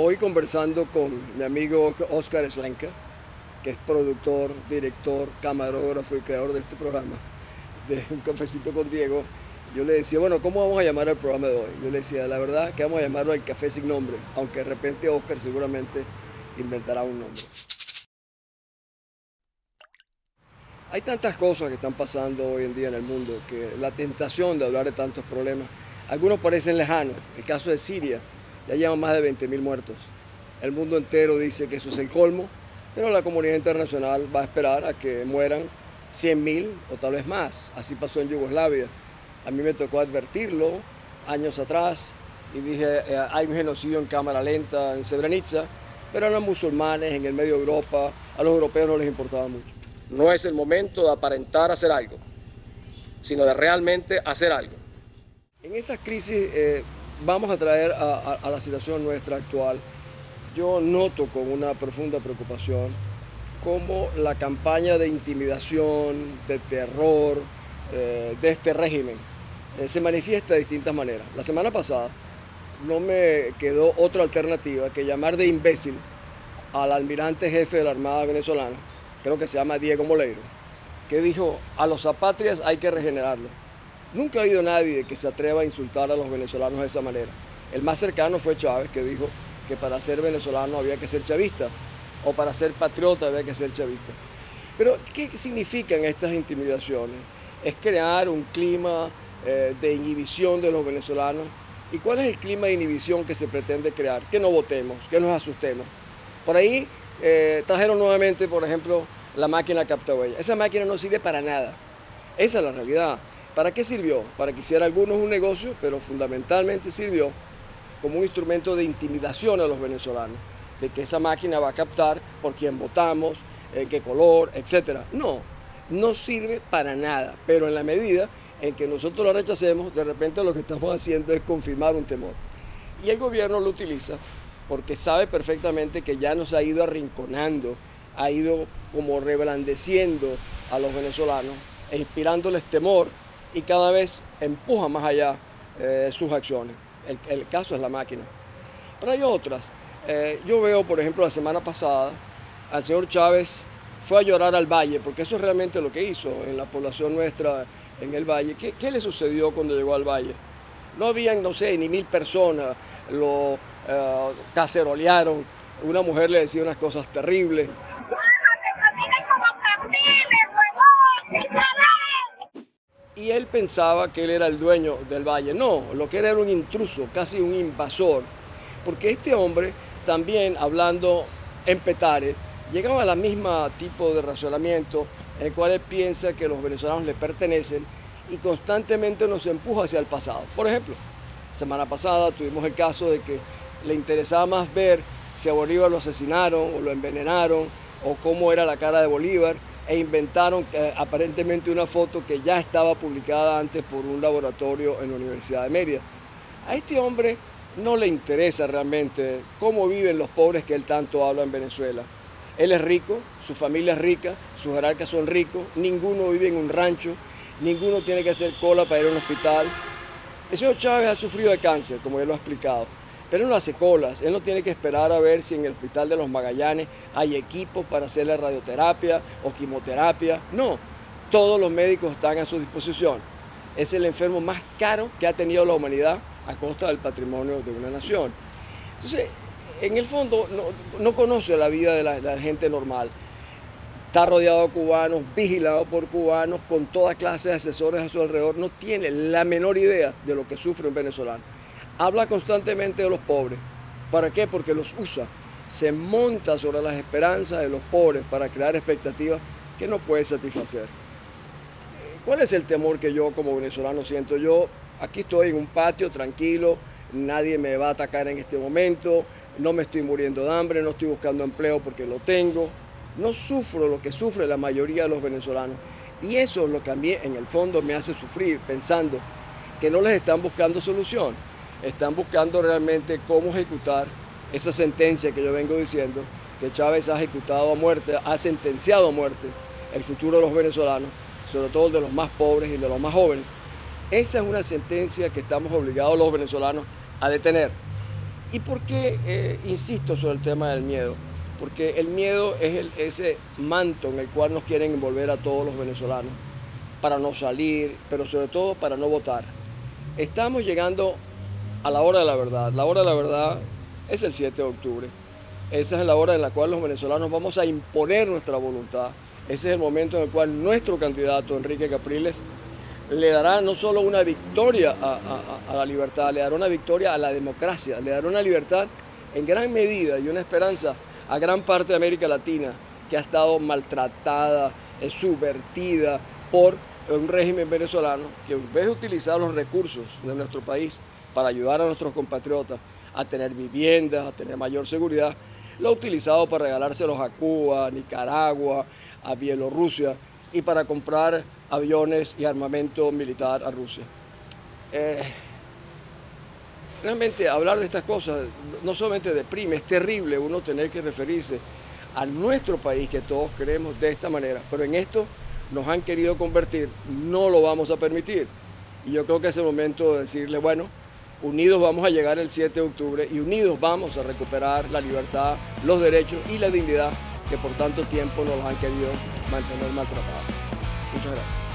Hoy conversando con mi amigo Oscar Slenka, que es productor, director, camarógrafo y creador de este programa, de Un Cafecito con Diego, yo le decía, bueno, ¿cómo vamos a llamar al programa de hoy? Yo le decía, la verdad que vamos a llamarlo El Café Sin Nombre, aunque de repente Oscar seguramente inventará un nombre. Hay tantas cosas que están pasando hoy en día en el mundo que la tentación de hablar de tantos problemas, algunos parecen lejanos. El caso de Siria, ya llevan más de 20.000 muertos. El mundo entero dice que eso es el colmo, pero la comunidad internacional va a esperar a que mueran 100.000 o tal vez más. Así pasó en Yugoslavia. A mí me tocó advertirlo años atrás y dije, eh, hay un genocidio en cámara lenta en Srebrenica, pero a los musulmanes en el medio de Europa, a los europeos no les importaba mucho. No es el momento de aparentar hacer algo, sino de realmente hacer algo. En esas crisis eh, vamos a traer a, la situación nuestra actual. Yo noto con una profunda preocupación cómo la campaña de intimidación, de terror eh, de este régimen eh, se manifiesta de distintas maneras. La semana pasada no me quedó otra alternativa que llamar de imbécil al almirante jefe de la Armada venezolana creo que se llama Diego Moleiro, que dijo, a los apatrias hay que regenerarlos. Nunca ha habido nadie que se atreva a insultar a los venezolanos de esa manera. El más cercano fue Chávez, que dijo que para ser venezolano había que ser chavista, o para ser patriota había que ser chavista. Pero, ¿qué significan estas intimidaciones? Es crear un clima eh, de inhibición de los venezolanos. ¿Y cuál es el clima de inhibición que se pretende crear? Que no votemos, que nos asustemos. Por ahí eh, trajeron nuevamente, por ejemplo, la máquina capta huella. Esa máquina no sirve para nada. Esa es la realidad. ¿Para qué sirvió? Para que hiciera algunos un negocio, pero fundamentalmente sirvió como un instrumento de intimidación a los venezolanos, de que esa máquina va a captar por quién votamos, eh, qué color, etc. No, no sirve para nada, pero en la medida en que nosotros lo rechacemos, de repente lo que estamos haciendo es confirmar un temor. Y el gobierno lo utiliza porque sabe perfectamente que ya nos ha ido arrinconando, ha ido como reblandeciendo a los venezolanos e inspirándoles temor y cada vez empuja más allá eh, sus acciones. El, caso es la máquina. Pero hay otras. Eh, yo veo, por ejemplo, la semana pasada al señor Chávez fue a llorar al valle, porque eso es realmente lo que hizo en la población nuestra en el valle. ¿Qué, qué le sucedió cuando llegó al valle? No habían, no sé, ni mil personas, lo eh, cacerolearon, una mujer le decía unas cosas terribles. Él pensaba que él era el dueño del valle. No, lo que era era un intruso, casi un invasor. Porque este hombre, también hablando en Petare, llegaba a la misma tipo de razonamiento en el cual él piensa que los venezolanos le pertenecen y constantemente nos empuja hacia el pasado. Por ejemplo, semana pasada tuvimos el caso de que le interesaba más ver si a Bolívar lo asesinaron o lo envenenaron o cómo era la cara de Bolívar e inventaron eh, aparentemente una foto que ya estaba publicada antes por un laboratorio en la Universidad de Mérida. A este hombre no le interesa realmente cómo viven los pobres que él tanto habla en Venezuela. Él es rico, su familia es rica, sus jerarcas son ricos, ninguno vive en un rancho, ninguno tiene que hacer cola para ir a un hospital. El señor Chávez ha sufrido de cáncer, como ya lo ha explicado, pero él no hace colas, él no tiene que esperar a ver si en el hospital de los Magallanes hay equipos para hacerle radioterapia o quimioterapia. No, todos los médicos están a su disposición. Es el enfermo más caro que ha tenido la humanidad a costa del patrimonio de una nación. Entonces, en el fondo no, conoce la vida de la, gente normal. Está rodeado de cubanos, vigilado por cubanos, con toda clase de asesores a su alrededor. No tiene la menor idea de lo que sufre un venezolano. Habla constantemente de los pobres. ¿Para qué? Porque los usa. Se monta sobre las esperanzas de los pobres para crear expectativas que no puede satisfacer. ¿Cuál es el temor que yo como venezolano siento? Yo aquí estoy en un patio tranquilo, nadie me va a atacar en este momento, no me estoy muriendo de hambre, no estoy buscando empleo porque lo tengo, no sufro lo que sufre la mayoría de los venezolanos. Y eso es lo que a mí en el fondo me hace sufrir, pensando que no les están buscando solución, están buscando realmente cómo ejecutar esa sentencia que yo vengo diciendo, que Chávez ha ejecutado a muerte, ha sentenciado a muerte el futuro de los venezolanos, sobre todo de los más pobres y de los más jóvenes. Esa es una sentencia que estamos obligados los venezolanos a detener ¿Y por qué eh, insisto sobre el tema del miedo? Porque el miedo es ese manto en el cual nos quieren envolver a todos los venezolanos para no salir, pero sobre todo para no votar. Estamos llegando a la hora de la verdad. La hora de la verdad es el 7 de octubre. Esa es la hora en la cual los venezolanos vamos a imponer nuestra voluntad. Ese es el momento en el cual nuestro candidato, Enrique Capriles, le dará no solo una victoria a, la libertad, le dará una victoria a la democracia, le dará una libertad en gran medida y una esperanza a gran parte de América Latina que ha estado maltratada, subvertida por un régimen venezolano que en vez de utilizar los recursos de nuestro país para ayudar a nuestros compatriotas a tener viviendas, a tener mayor seguridad, lo ha utilizado para regalárselos a Cuba, a Nicaragua, a Bielorrusia y para comprar aviones y armamento militar a Rusia. Eh, realmente hablar de estas cosas no solamente deprime, es terrible uno tener que referirse a nuestro país que todos queremos de esta manera, pero en esto nos han querido convertir, no lo vamos a permitir. Y yo creo que es el momento de decirle, bueno, unidos vamos a llegar el 7 de octubre y unidos vamos a recuperar la libertad, los derechos y la dignidad que por tanto tiempo nos han querido mantener maltratados. Muchas gracias.